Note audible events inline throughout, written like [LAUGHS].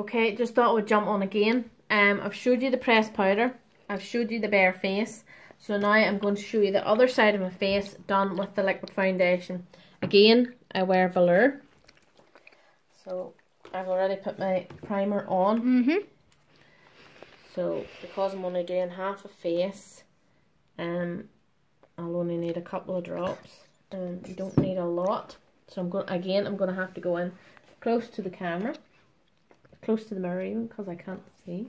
Okay, just thought I would jump on again. Um, I've showed you the pressed powder. I've showed you the bare face. So now I'm going to show you the other side of my face done with the liquid foundation. Again, I wear velour. So I've already put my primer on. Mm-hmm. So because I'm only doing half a face, um, I'll only need a couple of drops. Um, you don't need a lot. So I'm going again. I'm going to have to go in close to the camera, close to the mirror even because I can't see.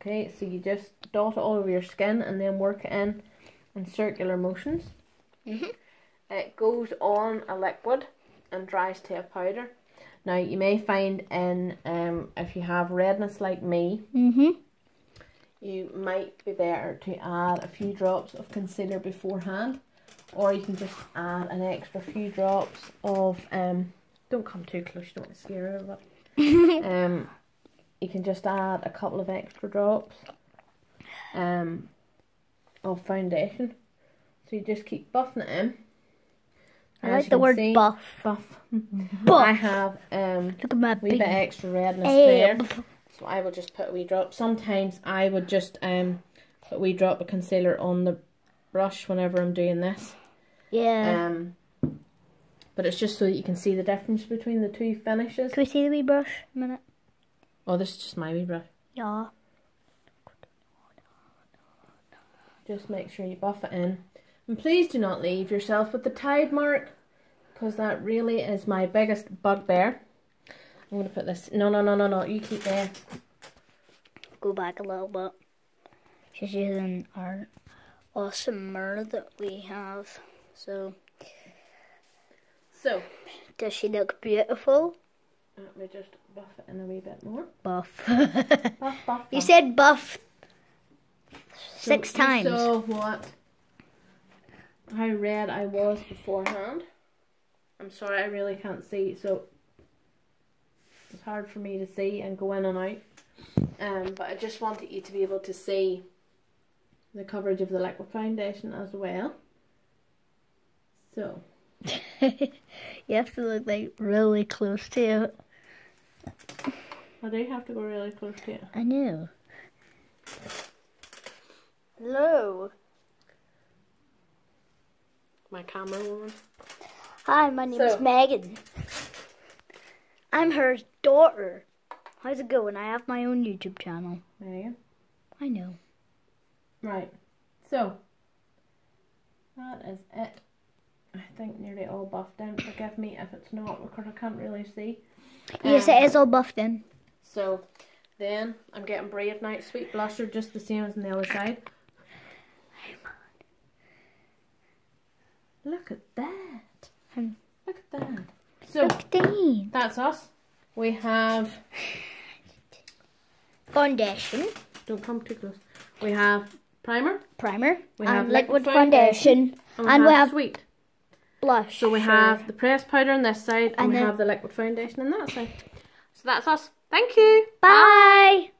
Okay, so you just dot all over your skin and then work it in in circular motions. Mhm. It goes on a liquid and dries to a powder. Now you may find in um if you have redness like me, Mm-hmm. you might be better to add a few drops of concealer beforehand or you can just add an extra few drops of um don't come too close you don't want to scare everybody [LAUGHS] um you can just add a couple of extra drops um of foundation so you just keep buffing it in I like the word see, buff. buff Buff. I have um Look at my a wee bit extra redness there so I will just put a wee drop. Sometimes I would just um put a wee drop of concealer on the brush whenever I'm doing this. Yeah. Um, but it's just so that you can see the difference between the two finishes. Can we see the wee brush a minute? Oh, this is just my wee brush. Yeah. Just make sure you buff it in. And please do not leave yourself with the tide mark because that really is my biggest bugbear. I'm going to put this... No, no, no, no, no. You keep there. Go back a little bit. She's using our awesome mirror that we have. So, So, does she look beautiful? let me just buff it in a wee bit more. Buff. Buff, buff, you said buff six So times. saw what how red I was beforehand. I'm sorry, I really can't see, so it's hard for me to see and go in and out. Um, but I just wanted you to be able to see the coverage of the liquid foundation as well. So you have to look like really close to it. I do have to go really close to it. I know. Hello. My camera woman. Hi, my name So- is Megan. I'm her daughter. How's it going? I have my own YouTube channel. Megan. I know. Right. So that is it. I think nearly all buffed in. Forgive me if it's not because I can't really see. Yes, Um, it is all buffed in. So then I'm getting Brave Night Sweet Blusher just the same as on the other side. Look at that. Hmm. Look at that. So Look, that's us. We have Foundation, don't come too close. We have primer primer, We have liquid liquid foundation, and, and we have sweet. Blush. So we have the pressed powder on this side and, And we have the liquid foundation on that side. So that's us. Thank you. Bye.